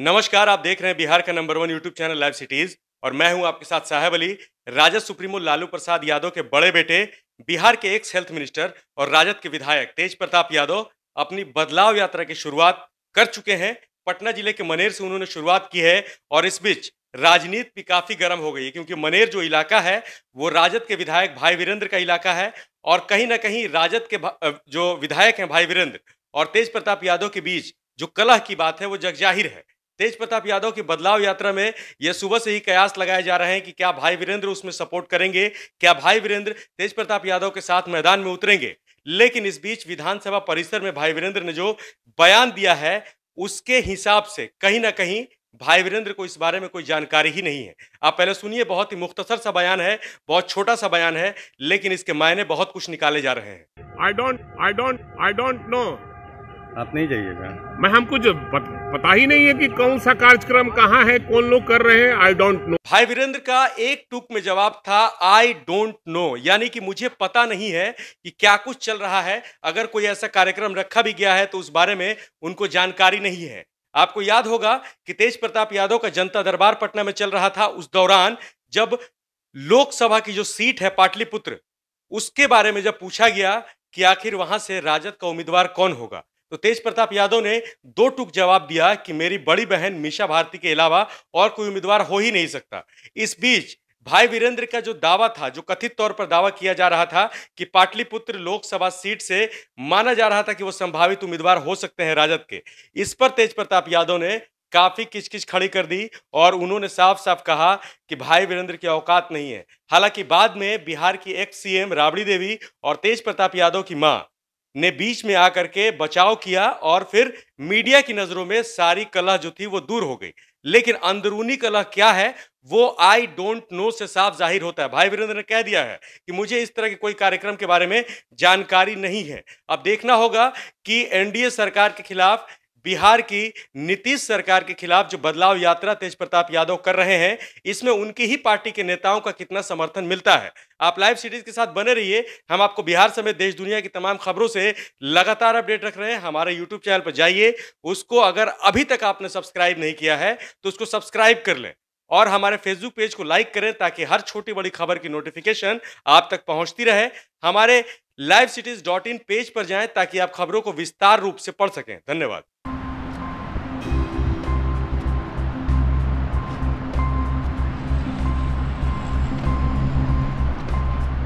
नमस्कार, आप देख रहे हैं बिहार का number one YouTube channel live cities और मैं हूँ आपके साथ साहेब अली, राजद सुप्रीमो लालू प्रसाद यादव के बड़े बेटे, बिहार के एक्स हेल्थ मिनिस्टर और राजद के विधायक तेज प्रताप यादव अपनी बदलाव यात्रा की शुरुआत कर चुके हैं। पटना ज़िले के मनेर से उन्होंने शुरुआत की है और इस बीच राजनीति भी काफ़ी गर्म हो गई है क्योंकि मनेर जो इलाका है, वो राजद के विधायक भाई वीरेंद्र का इलाका है और कहीं ना कहीं राजद के जो विधायक हैं भाई वीरेंद्र और तेज प्रताप यादव के बीच जो कलह की बात है, वो जगजाहिर है। तेज प्रताप यादव की बदलाव यात्रा में यह सुबह से ही कयास लगाए जा रहे हैं कि क्या भाई वीरेंद्र उसमें सपोर्ट करेंगे? क्या भाई वीरेंद्र तेज प्रताप यादव के साथ मैदान में उतरेंगे? लेकिन इस बीच विधानसभा परिसर में भाई वीरेंद्र ने जो बयान दिया है, उसके हिसाब से कहीं ना कहीं भाई वीरेंद्र को इस बारे में कोई जानकारी ही नहीं है। आप पहले सुनिए, बहुत ही मुख्तसर सा बयान है, बहुत छोटा सा बयान है, लेकिन इसके मायने बहुत कुछ निकाले जा रहे हैं। I don't I don't I don't know आप नहीं जाइएगा। मैं हमको जो पता ही नहीं है कि कौन सा कार्यक्रम कहाँ है कौन लोग कर रहे हैं आई डोंट नो भाई वीरेंद्र का एक टूक में जवाब था आई डोंट नो यानी कि मुझे पता नहीं है कि क्या कुछ चल रहा है। अगर कोई ऐसा कार्यक्रम रखा भी गया है तो उस बारे में उनको जानकारी नहीं है। आपको याद होगा कि तेज प्रताप यादव का जनता दरबार पटना में चल रहा था उस दौरान जब लोकसभा की जो सीट है पाटलिपुत्र उसके बारे में जब पूछा गया कि आखिर वहाँ से राजद का उम्मीदवार कौन होगा तो तेज प्रताप यादव ने दो टूक जवाब दिया कि मेरी बड़ी बहन मीशा भारती के अलावा और कोई उम्मीदवार हो ही नहीं सकता। इस बीच, भाई वीरेंद्र का जो दावा था, जो कथित तौर पर दावा किया जा रहा था कि पाटलिपुत्र लोकसभा सीट से माना जा रहा था कि वो संभावित उम्मीदवार हो सकते हैं राजद के, इस पर तेज प्रताप यादव ने काफ़ी किचकिच खड़ी कर दी और उन्होंने साफ़ साफ़ कहा कि भाई वीरेंद्र की औकात नहीं है। हालाँकि बाद में बिहार की एक्स सीएम राबड़ी देवी और तेज प्रताप यादव की माँ ने बीच में आकर के बचाव किया और फिर मीडिया की नज़रों में सारी कला जो थी वो दूर हो गई। लेकिन अंदरूनी कला क्या है? वो आई डोंट नो से साफ़ ज़ाहिर होता है। भाई वीरेंद्र ने कह दिया है कि मुझे इस तरह के कोई कार्यक्रम के बारे में जानकारी नहीं है। अब देखना होगा कि एनडीए सरकार के खिलाफ बिहार की नीतीश सरकार के खिलाफ जो बदलाव यात्रा तेज प्रताप यादव कर रहे हैं, इसमें उनकी ही पार्टी के नेताओं का कितना समर्थन मिलता है। आप लाइव सीरीज़ के साथ बने रहिए, हम आपको बिहार समेत देश दुनिया की तमाम खबरों से लगातार अपडेट रख रहे हैं। हमारे यूट्यूब चैनल पर जाइए, उसको अगर अभी तक आपने सब्सक्राइब नहीं किया है तो उसको सब्सक्राइब कर लें। और हमारे फेसबुक पेज को लाइक करें, ताकि हर छोटी बड़ी खबर की नोटिफिकेशन आप तक पहुँचती रहे। हमारे लाइव पेज पर जाएँ ताकि आप खबरों को विस्तार रूप से पढ़ सकें। धन्यवाद।